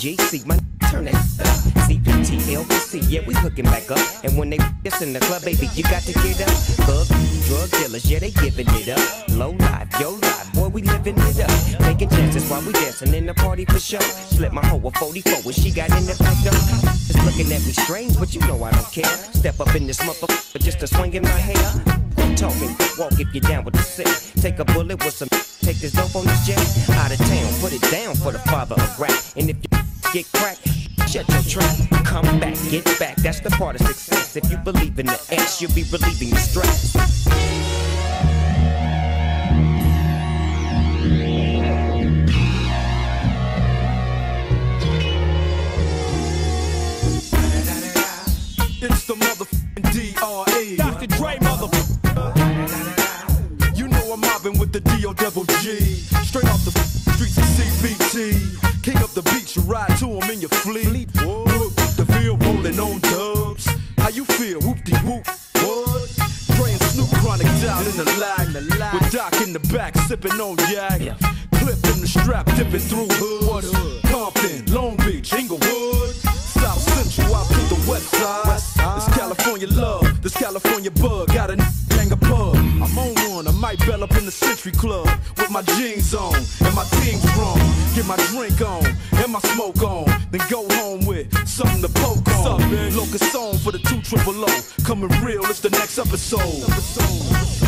DPGC, my turn that up. CPT, LBC, yeah, we hooking back up. And when they this in the club, baby, you got to get up. Thug, drug dealers, yeah, they giving it up. Low life, yo life, boy, we living it up. Taking chances while we dancing in the party for sure. Slip my hoe a 44 when she got in the back door. Just looking at me strange, but you know I don't care. Step up in this motherfucker, just a swing in my hair. Talking, walk if you're down with the sick. Take a bullet with some, take this dope on this jet. Out of town, put it down for the father of rap. And if you get cracked, shut your trap. Come back, get back, that's the part of success. If you believe in the X, you'll be relieving the stress. It's the motherfucking D.R.E. Dr. Dre, motherfucker. You know I'm mobbing with the D.O. Double G. Straight off the streets of CPT. King of the beach, you ride to him in your fleet. Look, the field rolling on dubs. How you feel? Whoop de whoop. What? And Snoop chronic down in the lag. With Doc in the back, sipping on yak. Clip in the strap, dipping through hood. Compton, Long Beach, Inglewood. South Central out to the west side. This California love, might bell up in the Century Club with my jeans on and my team strong. Get my drink on and my smoke on, then go home with something to poke on. Locust song for the two triple O. Coming real, it's the next episode.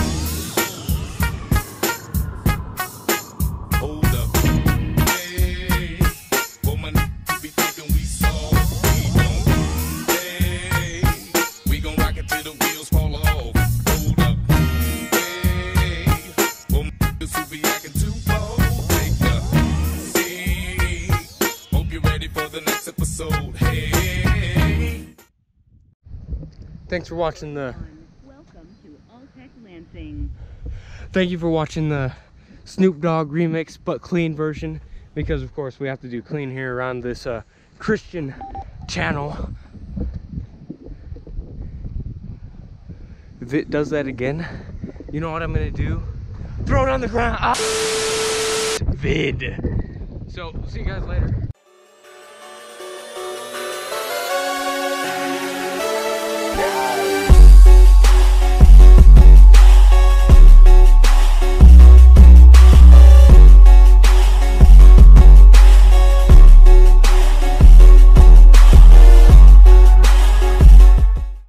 Ready for the next episode. Hey. Thanks for watching the. Welcome to Alltech Lansing. Thank you for watching the Snoop Dogg remix, but clean version, because of course we have to do clean here around this uh, Christian channel. If it does that again, you know what I'm gonna do? Throw it on the ground. Ah! Vid. So see you guys later.